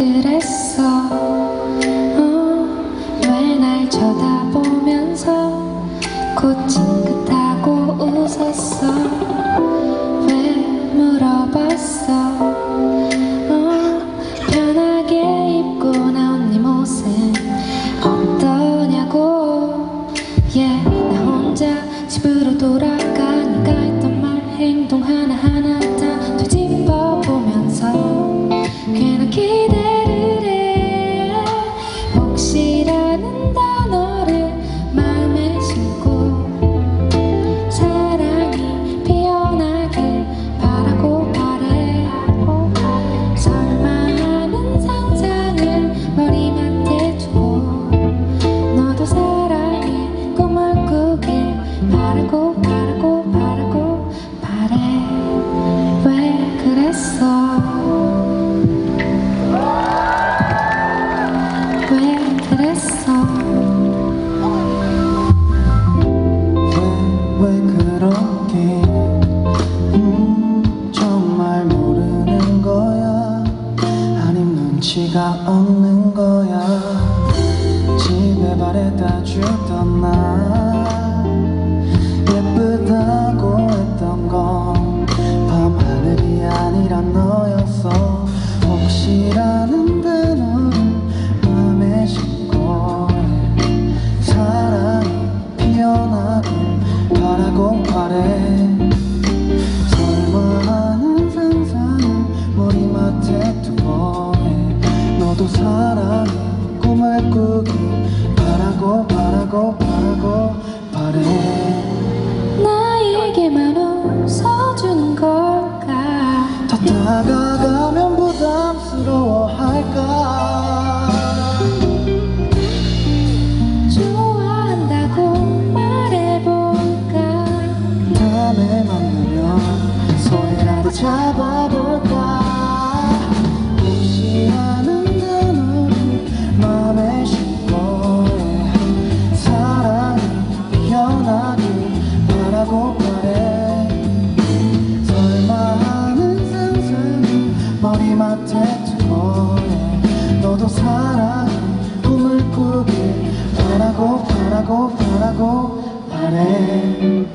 그랬어. 어, 왜날 쳐다보면서 곧 징긋하고 웃었어. 왜 물어봤어? 어, 편하게 입고 나온 네 모습 어떠냐고. yeah, 나 혼자 집으로 돌아가 왜 그랬어. 왜 그랬어? 왜, 왜 그렇게? 음, 정말 모르는 거야. 아님 눈치가 없는 너도 사랑의 꿈을 꾸길 바라고 바라고 바라고 바래. 나에게만 웃어주는 걸까? 더 다가가면 부담스러워할까? 좋아한다고 말해볼까? 다음에 만나면 손이라도 잡아 두고 해 너도 사랑의 꿈을 꾸길 바라고 바라고 바라고 바래